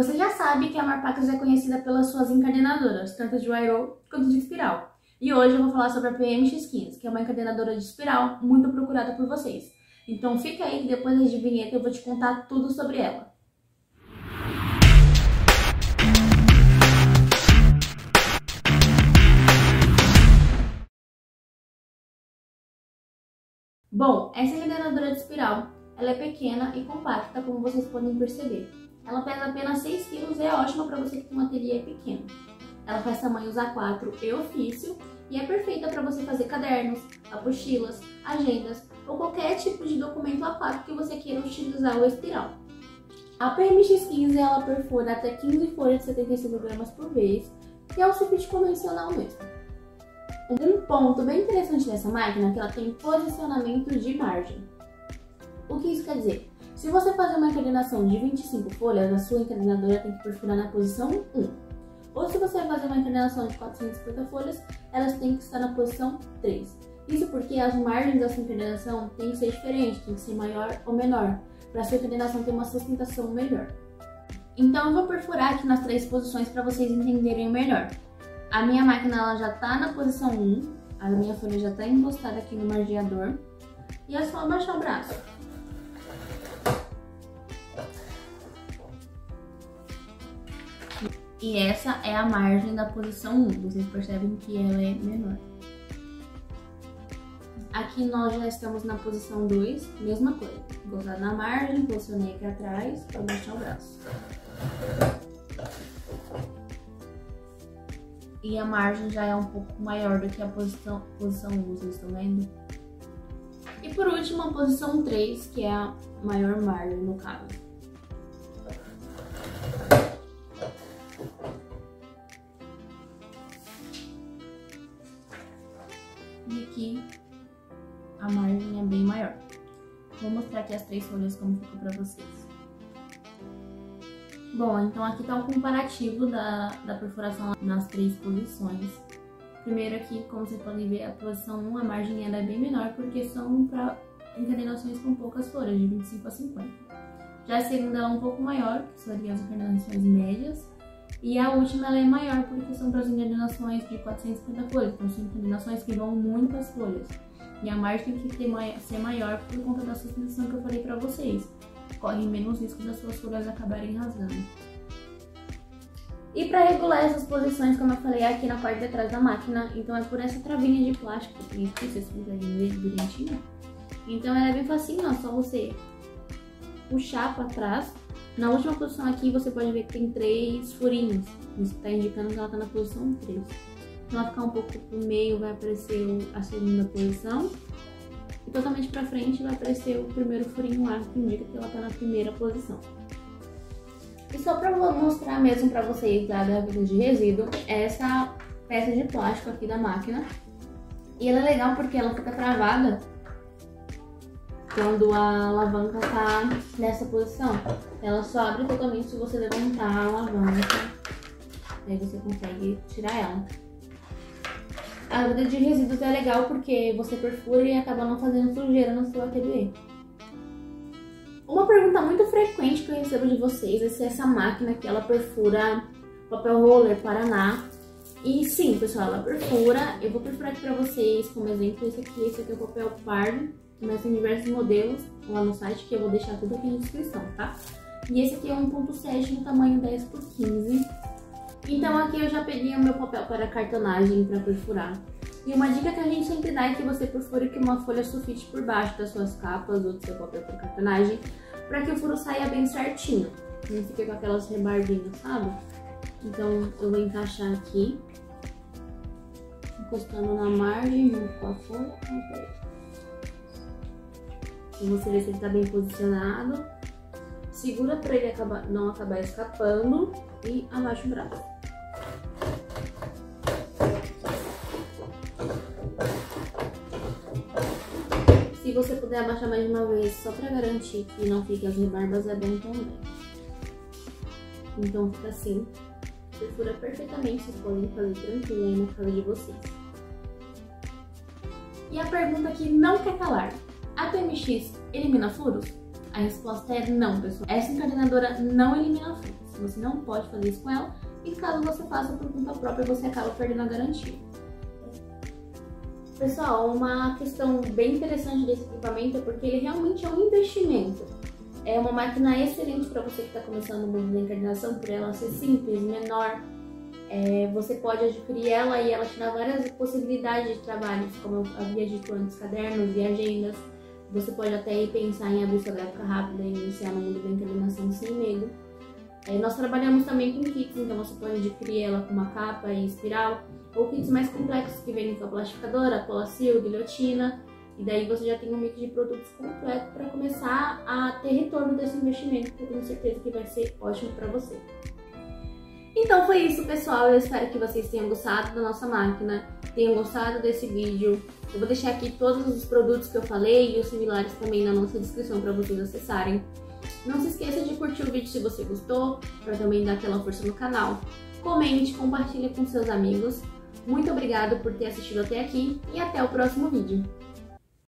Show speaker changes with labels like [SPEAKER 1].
[SPEAKER 1] Você já sabe que a Marpacas é conhecida pelas suas encadenadoras, tanto de wire quanto de espiral. E hoje eu vou falar sobre a PMX15, que é uma encadenadora de espiral muito procurada por vocês. Então fica aí que depois da vinheta eu vou te contar tudo sobre ela. Bom, essa encadenadora de espiral, ela é pequena e compacta, como vocês podem perceber. Ela pesa apenas 6 kg e é ótima para você que tem um ateliê pequeno. Ela faz tamanhos A4 e ofício e é perfeita para você fazer cadernos, apostilas, agendas ou qualquer tipo de documento A4 que você queira utilizar o espiral. A PMX15 ela perfura até 15 folhas de 75 gramas por vez, que é o sulfite convencional mesmo. Um ponto bem interessante dessa máquina é que ela tem posicionamento de margem. O que isso quer dizer? Se você fazer uma encadenação de 25 folhas, a sua encadenadora tem que perfurar na posição 1. Ou se você fazer uma encadenação de 450 folhas, elas têm que estar na posição 3. Isso porque as margens da sua encadenação têm que ser diferentes, tem que ser maior ou menor, para a sua encadenação ter uma sustentação melhor. Então eu vou perfurar aqui nas três posições para vocês entenderem melhor. A minha máquina ela já está na posição 1, a minha folha já está encostada aqui no margeador, e é só abaixar o braço. E essa é a margem da posição 1, vocês percebem que ela é menor. Aqui nós já estamos na posição 2, mesma coisa. Vou usar na margem, posicionei aqui atrás para baixar o braço. E a margem já é um pouco maior do que a posição, posição 1, vocês estão vendo? E por último, a posição 3, que é a maior margem no caso. E aqui a margem é bem maior. Vou mostrar aqui as três folhas como ficou pra vocês. Bom, então aqui tá o comparativo da, da perfuração nas três posições. Primeiro aqui, como vocês podem ver, a posição 1, a margem ela é bem menor porque são para encadenações com poucas folhas, de 25 a 50. Já a segunda é um pouco maior, que seriam as encadenações médias. E a última ela é maior porque são para as encadenações de 450 folhas, então são encadenações que vão muitas folhas. E a margem tem que ser maior por conta da sustentação que eu falei para vocês. Corre menos risco das suas folhas acabarem rasgando. E para regular essas posições, como eu falei, é aqui na parte de trás da máquina, então é por essa travinha de plástico que vocês conseguem ver bonitinho. Então ela é bem facinho, ó, só você puxar para trás na última posição aqui você pode ver que tem três furinhos. Isso está indicando que ela está na posição 3. Quando ela ficar um pouco pro meio vai aparecer a segunda posição. E totalmente para frente vai aparecer o primeiro furinho lá, que indica que ela está na primeira posição. E só para mostrar mesmo para vocês da vida de resíduo, é essa peça de plástico aqui da máquina. E ela é legal porque ela fica travada quando a alavanca está nessa posição. Ela só abre totalmente se você levantar a alavanca. Aí você consegue tirar ela. A vida de resíduos é legal porque você perfura e acaba não fazendo sujeira no seu ateliê. Uma pergunta muito frequente que eu recebo de vocês é se essa máquina aqui ela perfura papel roller Paraná. E sim, pessoal, ela perfura. Eu vou perfurar aqui pra vocês como exemplo esse aqui. Esse aqui é o papel pardo mas tem diversos modelos lá no site que eu vou deixar tudo aqui na descrição, tá? E esse aqui é 1.7 no tamanho 10 por 15. Então aqui eu já peguei o meu papel para cartonagem para perfurar. E uma dica que a gente sempre dá é que você perfure com uma folha sulfite por baixo das suas capas ou do seu papel para cartonagem, para que o furo saia bem certinho. Não fique com aquelas rebarbinhas, sabe? Então eu vou encaixar aqui, encostando na margem junto com a folha. Você vê se ele tá bem posicionado. Segura para ele acabar, não acabar escapando e abaixa o braço. Se você puder abaixar mais uma vez, só para garantir que não fique as rebarbas, é bom também. Então fica assim. Perfura perfeitamente, vocês podem fazer tranquilo aí na casa de vocês. E a pergunta que não quer calar. A PMX elimina furos? A resposta é não, pessoal. Essa encadenadora não elimina furos. você não pode fazer isso com ela. E caso você faça por conta própria, você acaba perdendo a garantia. Pessoal, uma questão bem interessante desse equipamento é porque ele realmente é um investimento. É uma máquina excelente para você que está começando no mundo da encarnação, por ela ser simples, menor. É, você pode adquirir ela e ela te dá várias possibilidades de trabalhos, como eu havia dito antes, cadernos e agendas. Você pode até pensar em abrir sua gráfica rápida e iniciar no mundo da encarnação sem medo. É, nós trabalhamos também com kits, então você pode adquirir ela com uma capa e espiral, ou kits mais complexos que vêm com a plastificadora, polacil, guilhotina, e daí você já tem um mix de produtos completo para começar a ter retorno desse investimento, que eu tenho certeza que vai ser ótimo para você. Então foi isso, pessoal. Eu espero que vocês tenham gostado da nossa máquina, tenham gostado desse vídeo. Eu vou deixar aqui todos os produtos que eu falei e os similares também na nossa descrição para vocês acessarem. Não se esqueça de curtir o vídeo se você gostou, para também dar aquela força no canal. Comente, compartilhe com seus amigos. Muito obrigado por ter assistido até aqui e até o próximo vídeo.